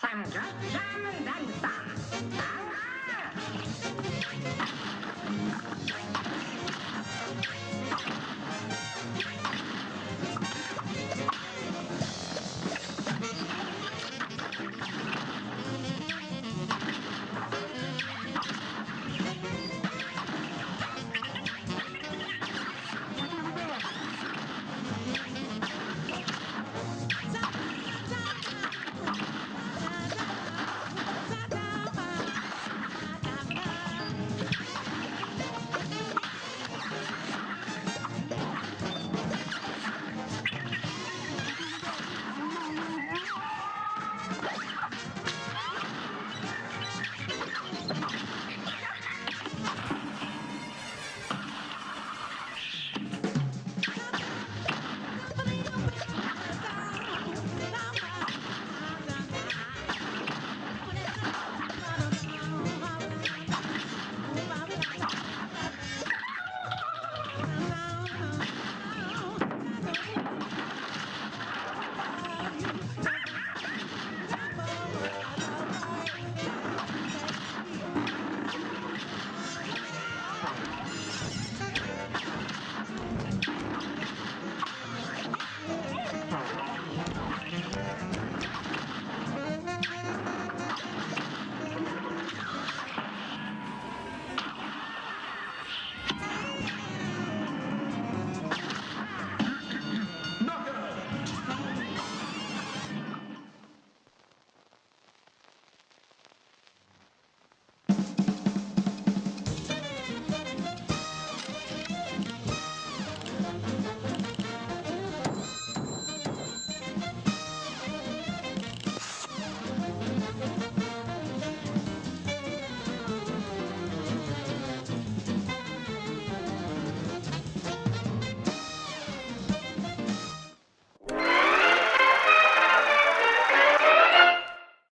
some good jam and then some. Ah!